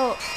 戦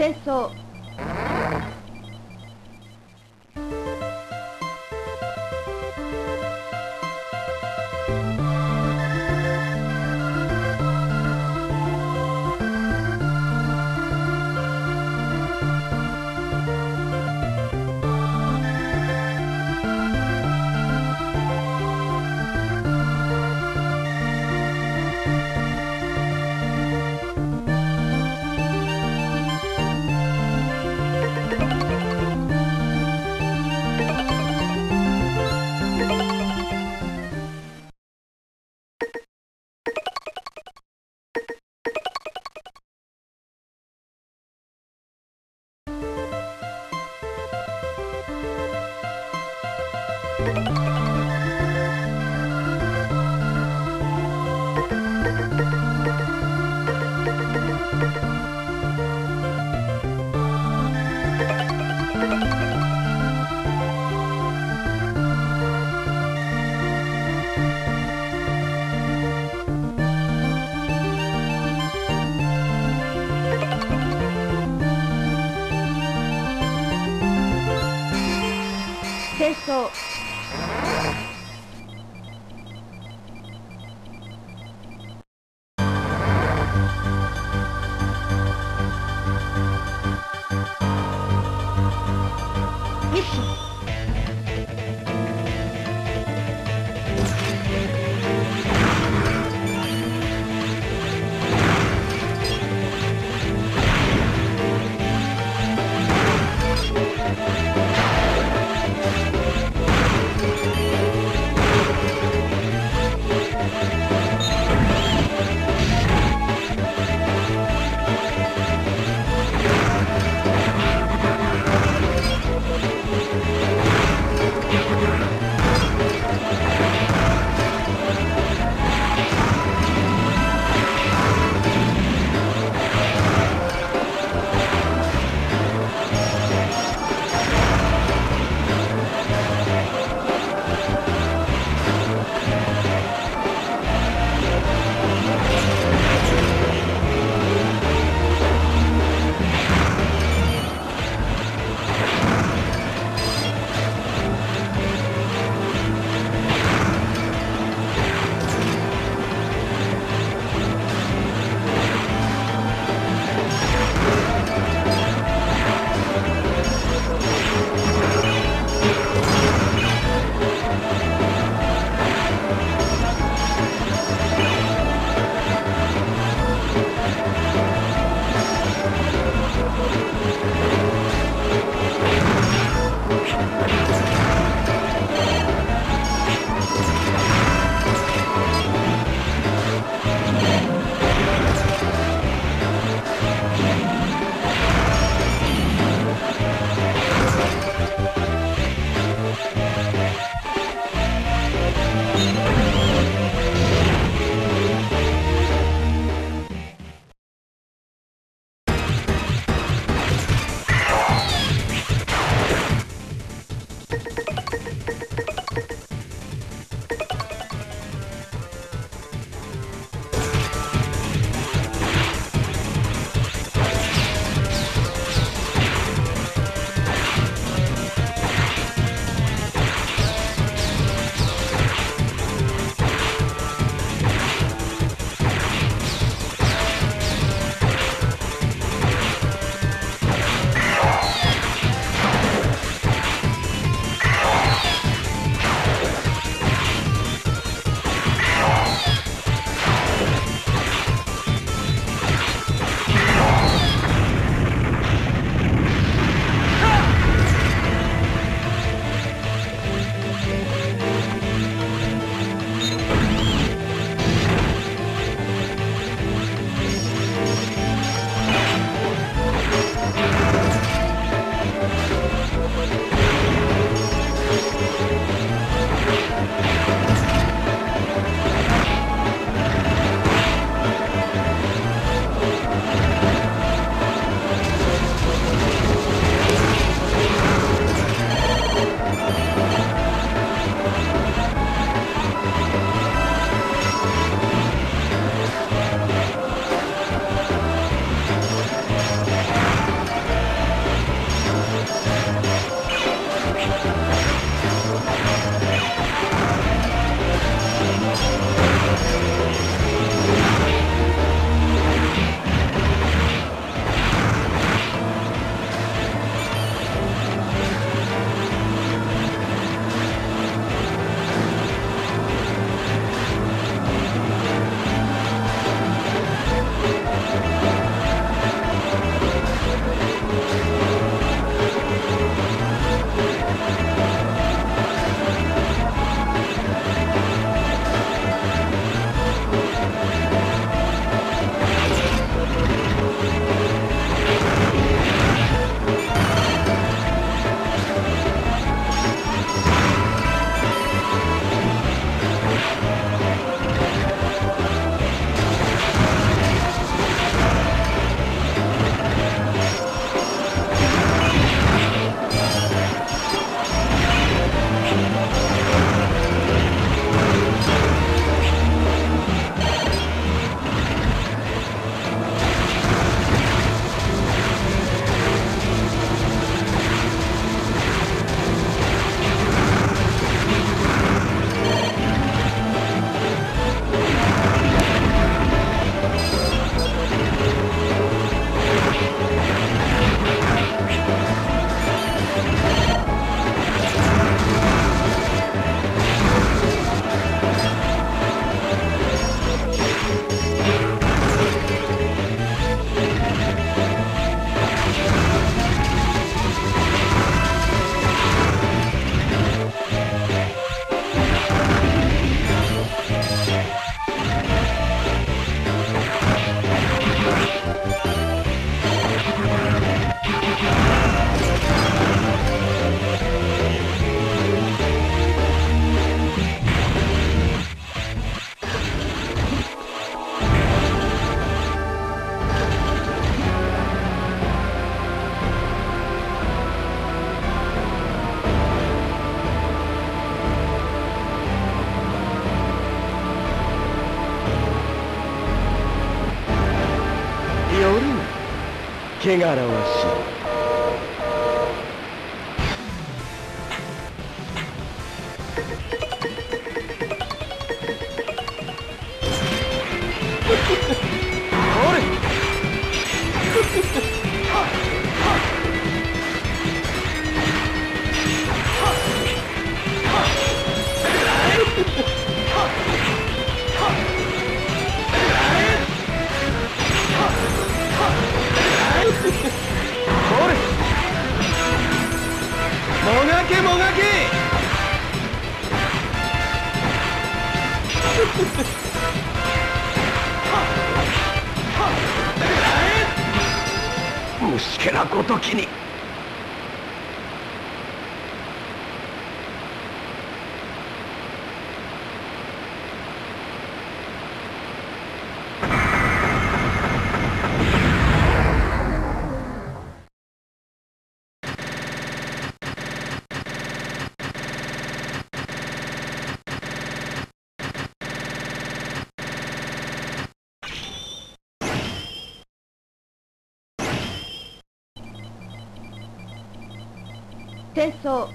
戦争。戦争 chegarão a. 戦争